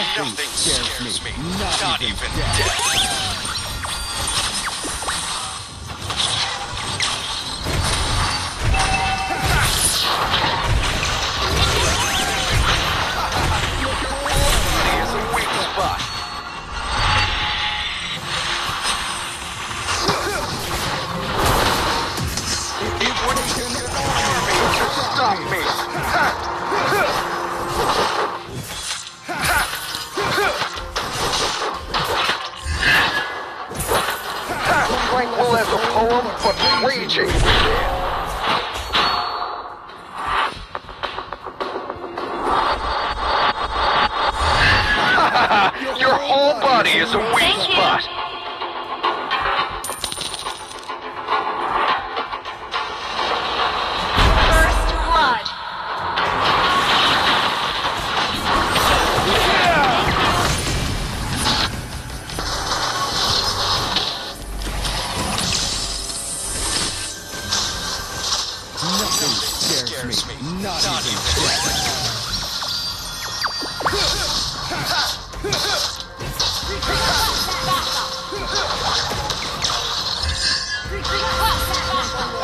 Nothing scares me. Not even death. Tranquil as a poem, but raging. Your whole body is a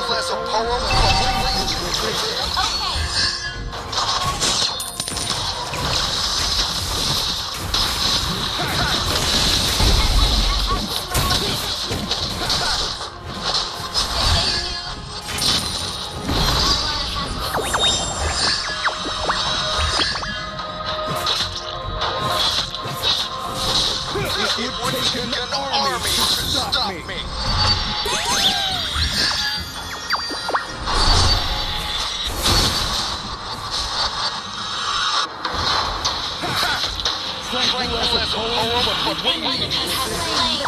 As a poem, but It would take an army to stop me. Tranquil as a poem, but raging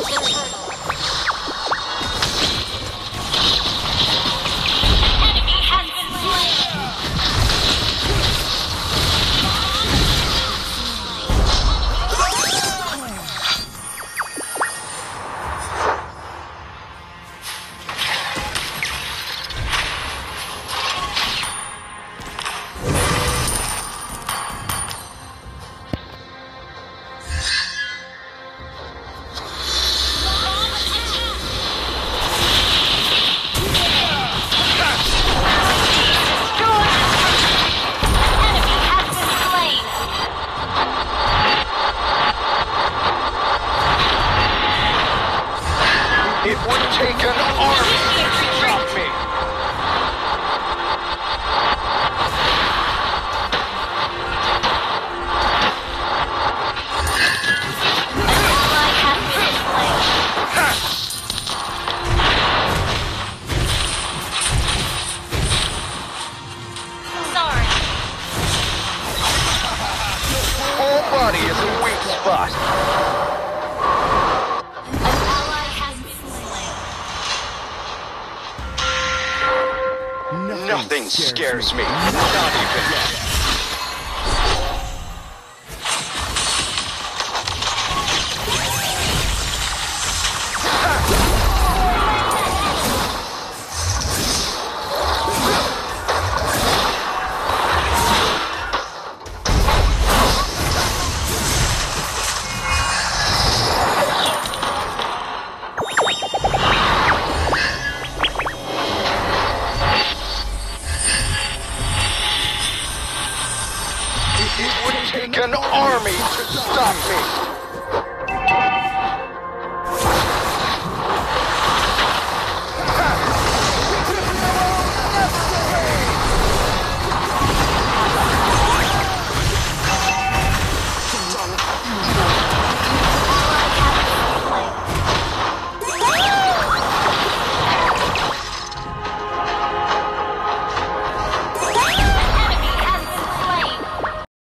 It would scares me. Not even It would take an army to stop me.